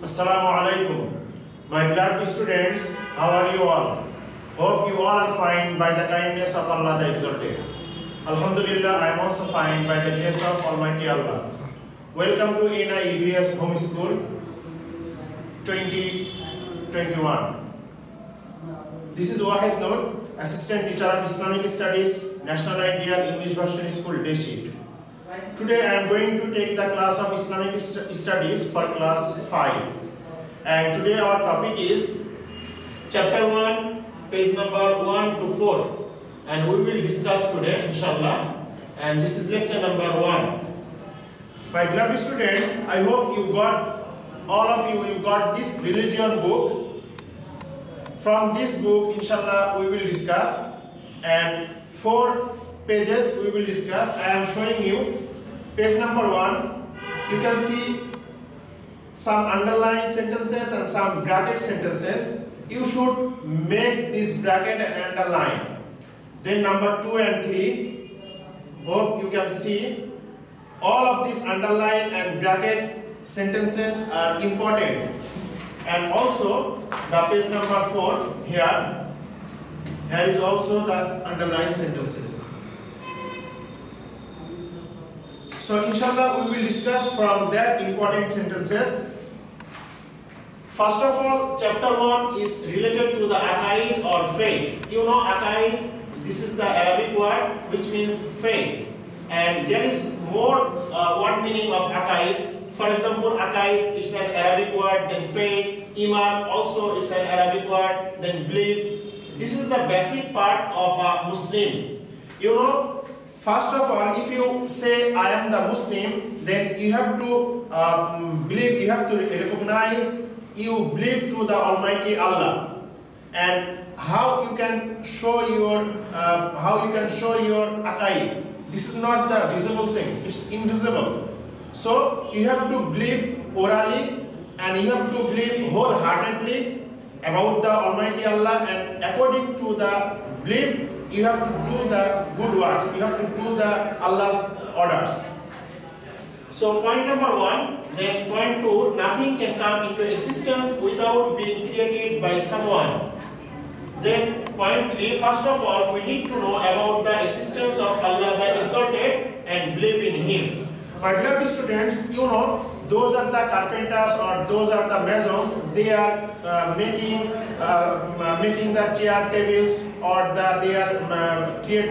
Assalamu alaikum. My beloved students, how are you all? Hope you all are fine by the kindness of Allah the Exalted. Alhamdulillah, I am also fine by the grace of Almighty Allah. Welcome to ENA EVS Home School 2021. This is Wahednur, Assistant Teacher of Islamic Studies, National Ideal English Version School, Day. Today I am going to take the class of Islamic Studies for class 5. And today our topic is chapter 1, page number 1 to 4. And we will discuss today, inshallah. And this is lecture number 1. My beloved students, I hope you got, all of you, you got this religion book. From this book, inshallah, we will discuss. And four pages we will discuss. I am showing you page number 1. You can see some underlined sentences and some bracket sentences. You should make this bracket and underline. Then number 2 and 3. Hope you can see all of these underline and bracket sentences are important. And also the page number 4 here. Here is also the underlined sentences. So inshallah we will discuss from that important sentences. First of all, chapter 1 is related to the Aqaid or faith. You know Aqaid, this is the Arabic word which means faith. And there is more uh, meaning of Aqaid. For example, Aqaid is an Arabic word, then faith. Iman also is an Arabic word, then belief. This is the basic part of a Muslim. You know, First of all, if you say I am the Muslim, then you have to um, believe, you have to recognize, you believe to the Almighty Allah, and how you can show your, uh, how you can show your aqaid. This is not the visible things; it's invisible. So you have to believe orally, and you have to believe wholeheartedly about the Almighty Allah, and according to the belief you have to do the good works. You have to do the allah's orders. So point number one then point two nothing can come into existence without being created by someone. Then point three first of all we need to know about the existence of allah the exalted and believe in him. My beloved students you know those are the carpenters or those are the masons they are uh, making uh, making the chair tables or the they are uh, create,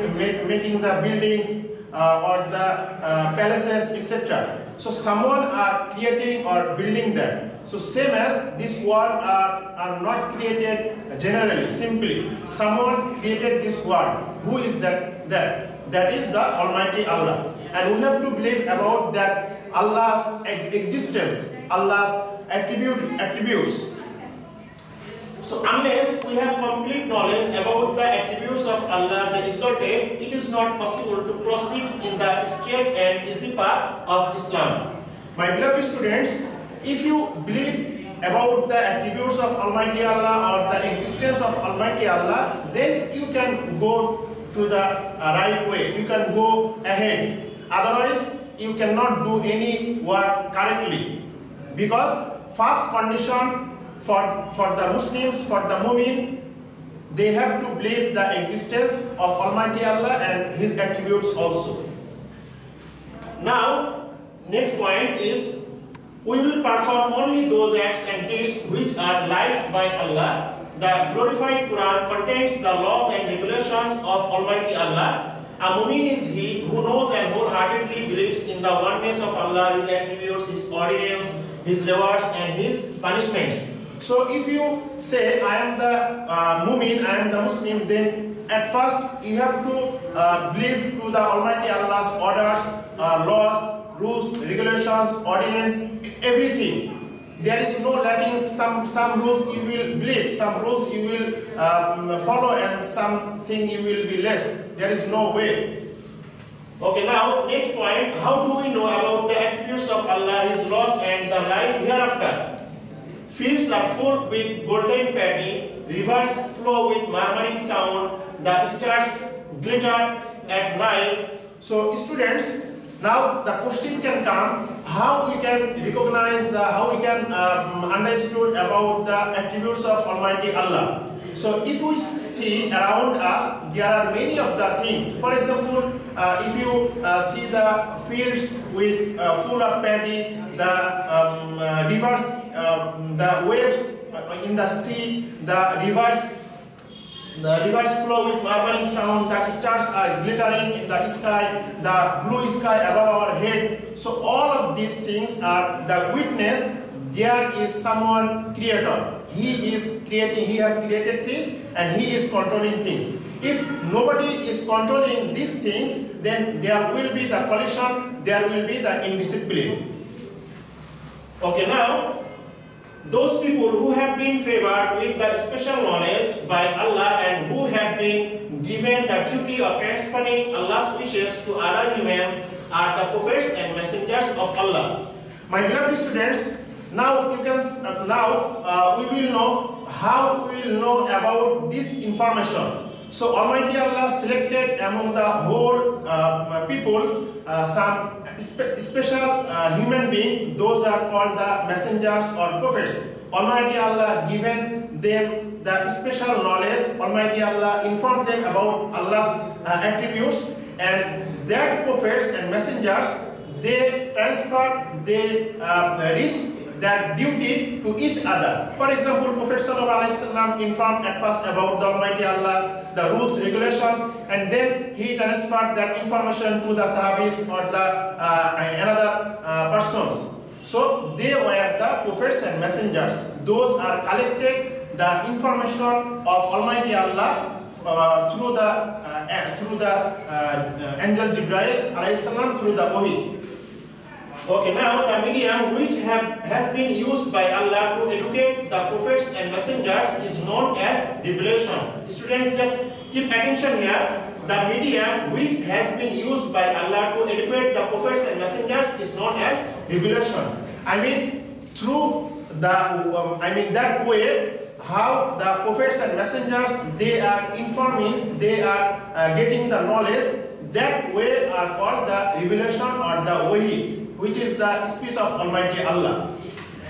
making the buildings uh, or the uh, palaces etc so someone are creating or building them. So same as this world are, are not created generally simply. Someone created this world who is that that? That is the almighty allah. And we have to believe about that Allah's existence, Allah's attribute, attributes. So unless we have complete knowledge about the attributes of Allah the Exalted, it is not possible to proceed in the straight and easy path of Islam. My beloved students, if you believe about the attributes of Almighty Allah or the existence of Almighty Allah, then you can go to the right way. You can go ahead. Otherwise, you cannot do any work correctly because first condition for, for the Muslims, for the Mumin, they have to believe the existence of Almighty Allah and His attributes also. Now, next point is we will perform only those acts and deeds which are liked by Allah. The glorified Quran contains the laws and regulations of Almighty Allah a mu'min is he who knows and wholeheartedly in the oneness of Allah, His attributes, His ordinance, His rewards and His punishments. So if you say, I am the uh, mu'min, I am the Muslim, then at first you have to uh, believe to the Almighty Allah's orders, uh, laws, rules, regulations, ordinance, everything. There is no lacking some some rules you will believe some rules you will um, follow and something you will be less. There is no way okay now next point. How do we know about the attributes of allah his laws and the life hereafter? Fields are full with golden paddy rivers flow with murmuring sound the stars glitter at night. So students Now the question can come how we can recognize the how we can um, understood about the attributes of Almighty Allah. So if we see around us, there are many of the things. For example, uh, if you uh, see the fields with uh, full of paddy, the um, uh, rivers, uh, the waves in the sea, the rivers the rivers flow with murmuring sound, the stars are glittering in the sky, the blue sky above our head. So all of these things are the witness there is someone creator. He is creating, he has created things and he is controlling things. If nobody is controlling these things, then there will be the collision, there will be the indiscipline. Okay, now those people who have been favored with the special knowledge by Allah and who have been given the duty of explaining Allah's wishes to other humans are the prophets and messengers of Allah. My beloved students, now you can uh, now uh, we will know how we will know about this information. So Almighty Allah selected among the whole uh, people uh, some spe- special uh, human being. Those are called the messengers or prophets. Almighty Allah given them the special knowledge. Almighty Allah informed them about Allah's uh, attributes and that prophets and messengers they transfer, they uh, reach that duty to each other. For example, Prophet ﷺ informed at first about the Almighty Allah, the rules, regulations, and then he transferred that information to the Sahabis or the uh, another uh, persons. So they were the prophets and messengers. Those are collected the information of Almighty Allah uh, through the uh, through the uh, angel Jibril alayhi salam through the Wahi. Okay, now the medium which have, has been used by Allah to educate the prophets and messengers is known as revelation. Students, just keep attention here. The medium which has been used by Allah to educate the prophets and messengers is known as revelation. I mean, through the, um, I mean that way, how the prophets and messengers they are informing, they are uh, getting the knowledge. That way are called the revelation or the wahi which is the speech of Almighty Allah.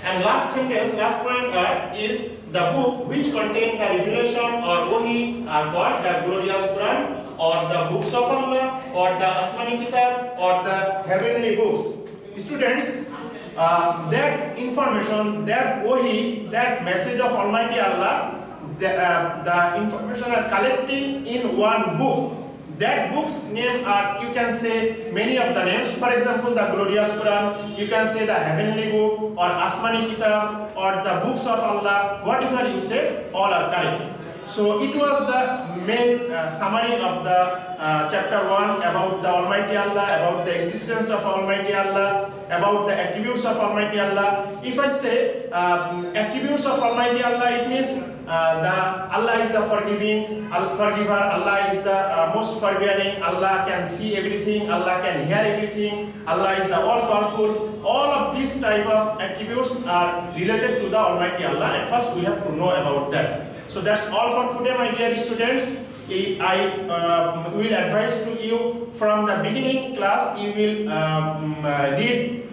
And last sentence, last point uh, is the book which contain the revelation or wahi are called the glorious Quran or the books of Allah or the Asmani Kitab or the heavenly books. Students, uh, that information, that wahi, that message of Almighty Allah, the, uh, the information are collecting in one book that book's name are you can say many of the names for example the glorious quran you can say the heavenly book or asmani kitab or the books of allah whatever you say all are correct so it was the main uh, summary of the uh, chapter 1 about the almighty allah about the existence of almighty allah about the attributes of almighty allah if i say um, attributes of almighty allah it means uh, the Allah is the forgiving, al- forgiver, Allah is the uh, most forbearing, Allah can see everything, Allah can hear everything, Allah is the all powerful. All of these type of attributes are related to the Almighty Allah. At first, we have to know about that. So that's all for today, my dear students. I uh, will advise to you from the beginning class. You will um, uh, read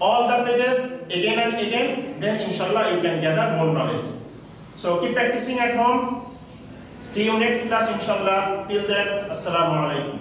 all the pages again and again. Then, inshallah, you can gather more knowledge. So keep practicing at home. See you next class inshallah. Till then, Assalamu alaikum.